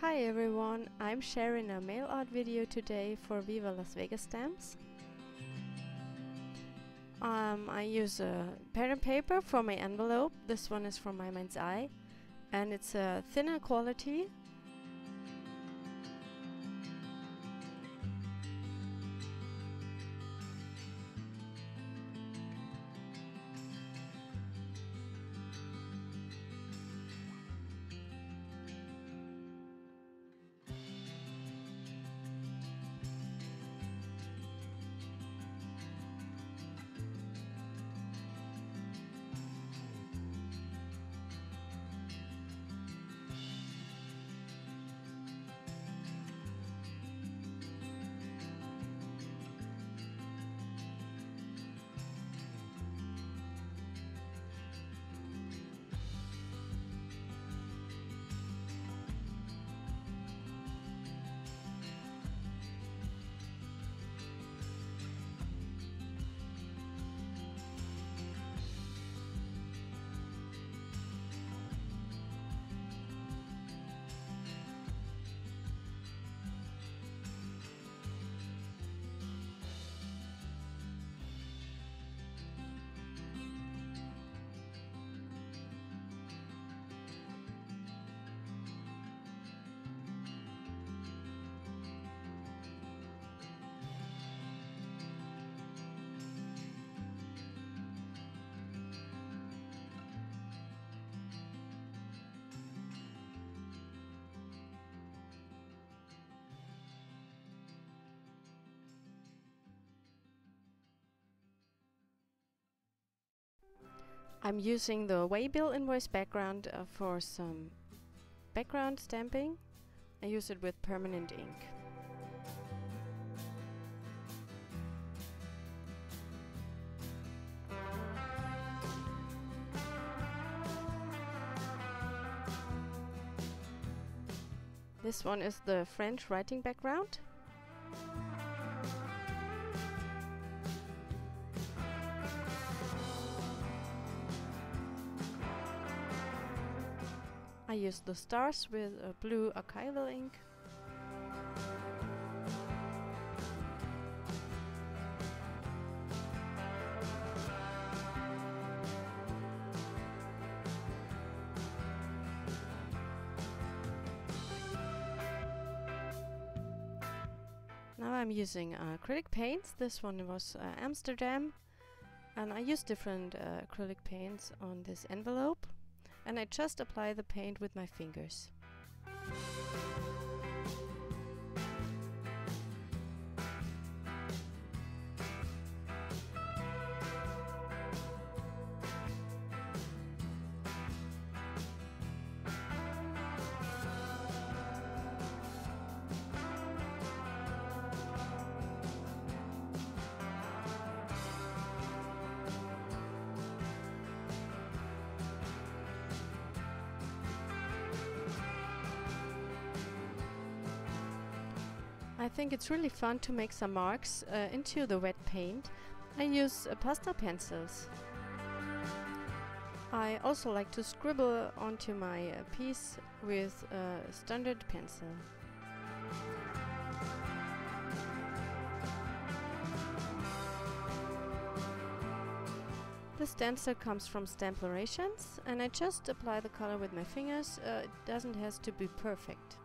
Hi everyone, I'm sharing a mail art video today for Viva Las VegaStamps. Um, I use a and paper for my envelope. This one is from My Mind's Eye and it's a thinner quality I'm using the Waybill invoice background uh, for some background stamping. I use it with permanent ink. This one is the French writing background. I use the stars with a blue archival ink. Now I'm using uh, acrylic paints. This one was uh, Amsterdam. And I use different uh, acrylic paints on this envelope and I just apply the paint with my fingers. I think it's really fun to make some marks uh, into the wet paint. I use uh, pastel pencils. I also like to scribble onto my uh, piece with a standard pencil. The stencil comes from Stamplorations and I just apply the color with my fingers. Uh, it doesn't have to be perfect.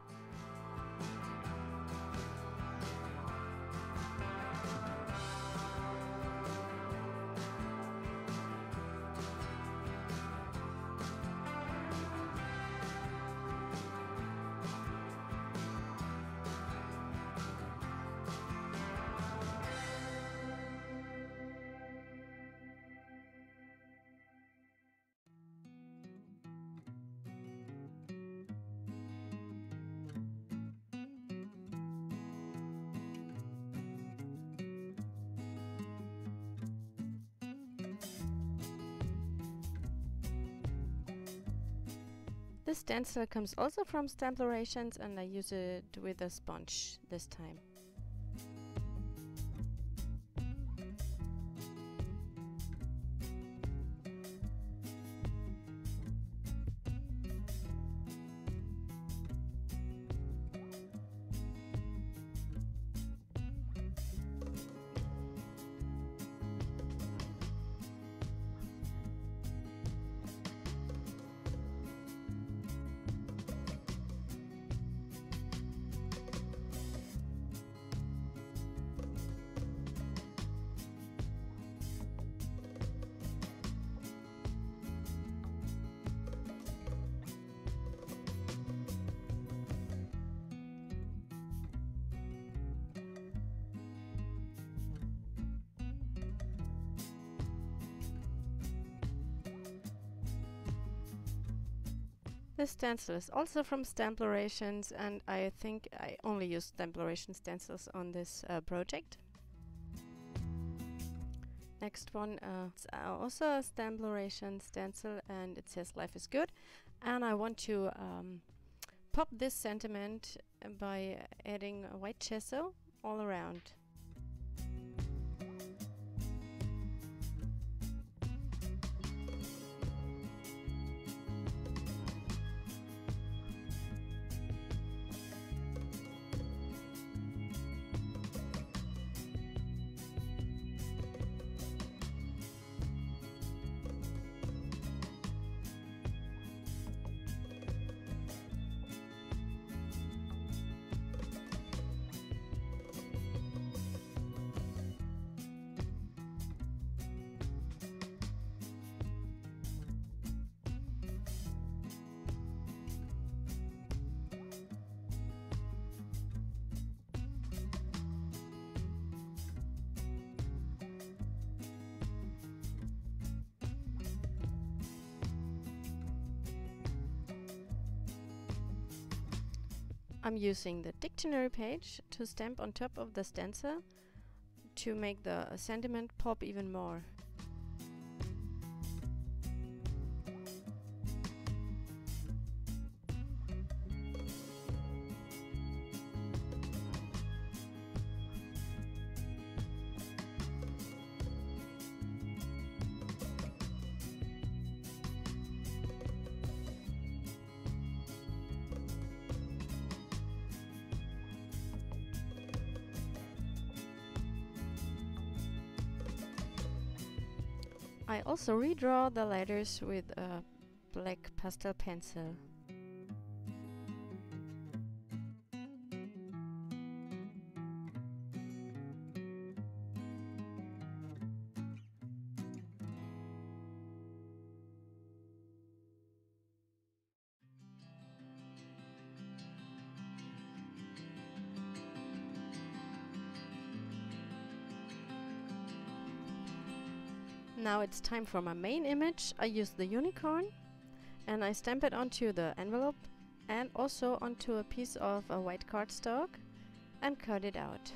This stencil comes also from Stamplorations and I use it with a sponge this time. This stencil is also from Stamplorations and I think I only use Stamploration stencils on this uh, project. Next one uh, it's uh, also a Stamploration stencil and it says life is good and I want to um, pop this sentiment by adding a white gesso all around. I'm using the dictionary page to stamp on top of the stencil to make the sentiment pop even more. I also redraw the letters with a black pastel pencil. Now it's time for my main image. I use the unicorn and I stamp it onto the envelope and also onto a piece of a white cardstock and cut it out.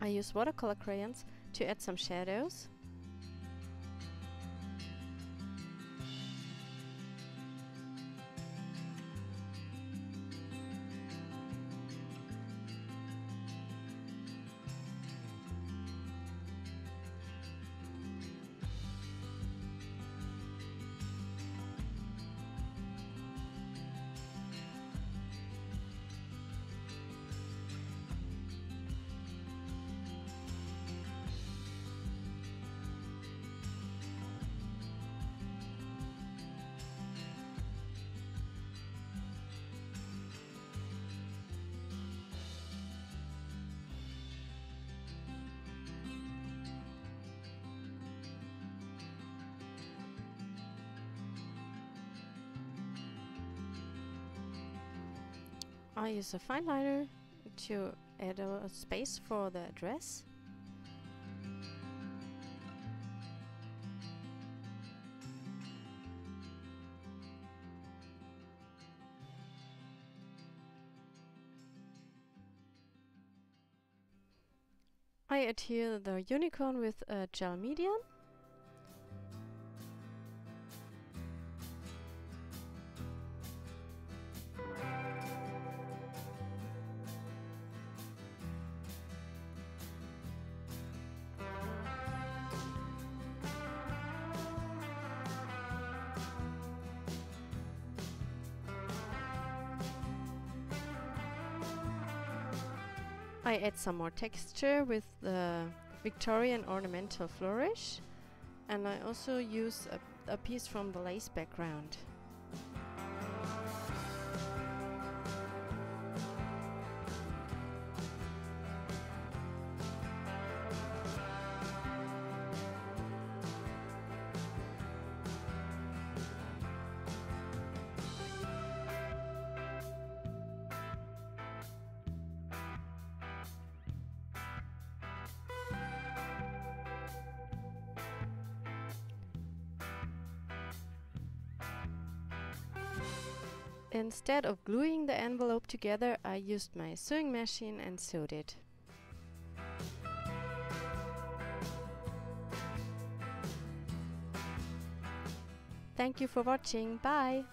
I use watercolor crayons to add some shadows. I use a fine liner to add a space for the address. I adhere the unicorn with a gel medium. I add some more texture with the Victorian ornamental flourish and I also use a, a piece from the lace background. Instead of gluing the envelope together, I used my sewing machine and sewed it. Thank you for watching. Bye!